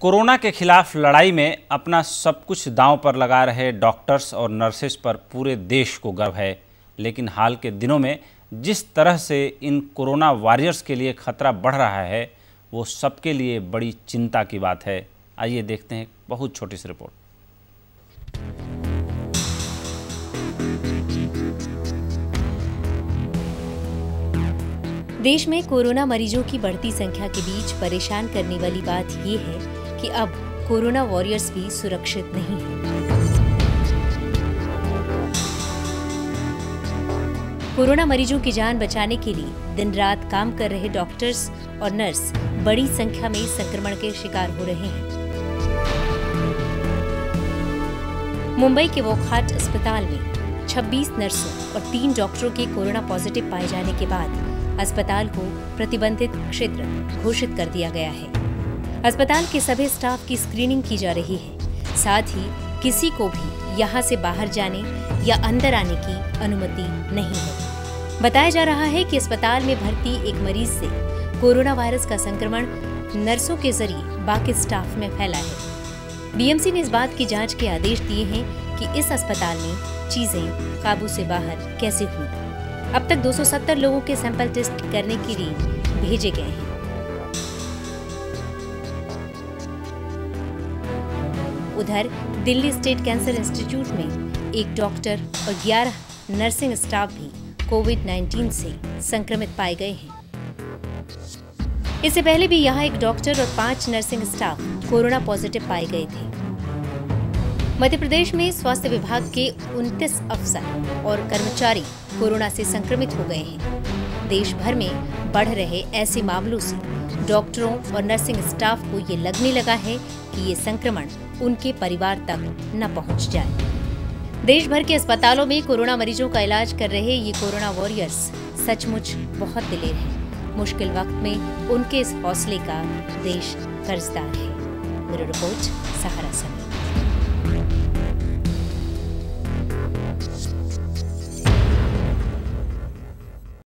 Corona के खिलाफ लड़ाई में अपना सब कुछ दांव पर लगा रहे डॉक्टर्स और नर्सेस पर पूरे देश को गर्व है। लेकिन हाल के दिनों में जिस तरह से इन कोरोना वॉरियर्स के लिए खतरा बढ़ रहा है, वो सबके लिए बड़ी चिंता की बात है। आइए देखते हैं बहुत छोटी सी रिपोर्ट। देश में कोरोना मरीजों की बढ़ती संख्या के बीच परेशान करने वाली बात ये है कि अब कोरोना वॉरियर्स भी सुरक्षित नहीं हैं। कोरोना मरीजों की जान बचाने के लिए दिन रात काम कर रहे डॉक्टर्स और नर्स बड़ी संख्या में संक्रमण के शिकार हो रहे हैं मुंबई के वोखाट अस्पताल में 26 नर्सों और तीन डॉक्टरों के कोरोना पॉजिटिव पाए जाने के बाद अस्पताल को प्रतिबंधित क्षेत्र घोषित कर दिया गया है अस्पताल के सभी स्टाफ की स्क्रीनिंग की जा रही है। साथ ही किसी को भी यहाँ से बाहर जाने या अंदर आने की अनुमति नहीं है। बताया जा रहा है कि अस्पताल में भर्ती एक मरीज़ से कोरोना वायरस का संक्रमण नर्सों के ज़रिए बाकी स्टाफ में फैला है। बीएमसी ने इस बात की जाँच के आदेश दिए हैं कि इस अस्पताल में चीज़ें काबू से बाहर कैसे हुई। अब तक 270 लोगों के सैंपल टेस्ट करने के लिए भेजे गए हैं। उधर दिल्ली स्टेट कैंसर इंस्टीट्यूट में एक डॉक्टर और 11 नर्सिंग स्टाफ भी कोविड 19 से संक्रमित पाए गए हैं। इससे पहले भी यहाँ एक डॉक्टर और पाँच नर्सिंग स्टाफ कोरोना पॉजिटिव पाए गए थे। मध्य प्रदेश में स्वास्थ्य विभाग के 29 अफसर और कर्मचारी कोरोना से संक्रमित हो गए हैं। देश भर में बढ़ रहे ऐसे मामलों से डॉक्टरों और नर्सिंग स्टाफ को ये लगने लगा है कि ये संक्रमण उनके परिवार तक न पहुँच जाए। देश भर के अस्पतालों में कोरोना मरीजों का इलाज कर रहे ये कोरोना वॉरियर्स सचमुच बहुत दिलेर हैं। मुश्किल वक्त में उनके इस हौसले का देश कर्जदार है। रिपोर्ट, सहारा समय